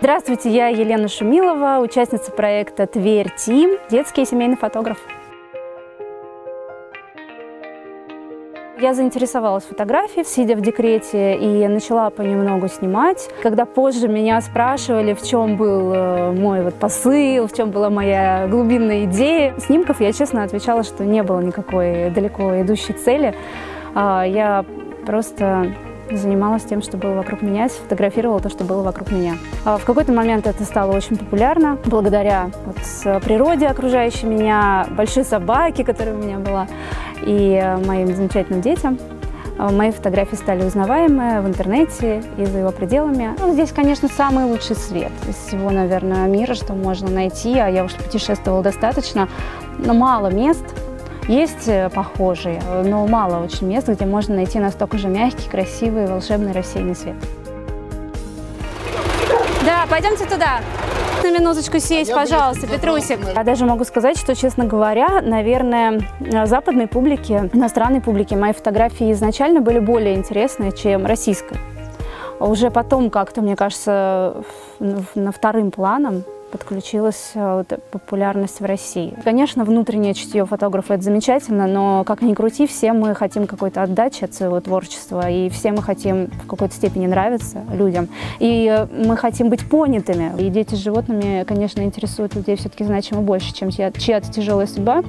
Здравствуйте, я Елена Шумилова, участница проекта «Тверь Тим», детский и семейный фотограф. Я заинтересовалась фотографией, сидя в декрете, и начала понемногу снимать. Когда позже меня спрашивали, в чем был э, мой вот посыл, в чем была моя глубинная идея, снимков я честно отвечала, что не было никакой далеко идущей цели. А, я просто занималась тем, что было вокруг меня, сфотографировала то, что было вокруг меня. А в какой-то момент это стало очень популярно, благодаря вот природе окружающей меня, большой собаке, которая у меня была, и моим замечательным детям. А мои фотографии стали узнаваемые в интернете и за его пределами. Ну, здесь, конечно, самый лучший свет из всего, наверное, мира, что можно найти. А я уж путешествовала достаточно, но мало мест, есть э, похожие, но мало очень мест, где можно найти настолько же мягкий, красивый, волшебный рассеянный свет. Да, пойдемте туда. На минуточку сесть, пожалуйста, Петрусик. Я даже могу сказать, что, честно говоря, наверное, западной публике, иностранной публике мои фотографии изначально были более интересны, чем российской. Уже потом как-то, мне кажется, на вторым планом подключилась э, вот, популярность в России. Конечно, внутреннее чутье фотографа – это замечательно, но, как ни крути, все мы хотим какой-то отдачи от своего творчества, и все мы хотим в какой-то степени нравиться людям, и э, мы хотим быть понятыми. И дети с животными, конечно, интересуют людей все-таки значимо больше, чем чья-то тяжелая судьба.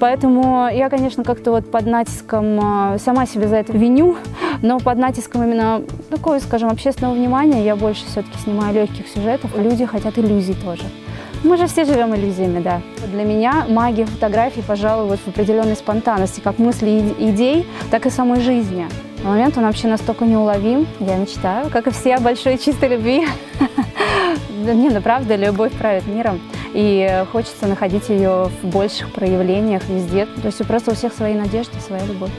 Поэтому я, конечно, как-то вот под натиском э, сама себе за это виню, но под натиском именно такого, скажем, общественного внимания я больше все-таки снимаю легких сюжетов. Люди хотят иллюзий тоже. Мы же все живем иллюзиями, да. Для меня магия фотографии, пожалуй, вот в определенной спонтанности, как мысли идей, так и самой жизни. На момент он вообще настолько неуловим. Я мечтаю, как и все, о большой чистой любви. Не, ну правда, любовь правит миром. И хочется находить ее в больших проявлениях везде. То есть просто у всех свои надежды, своя любовь.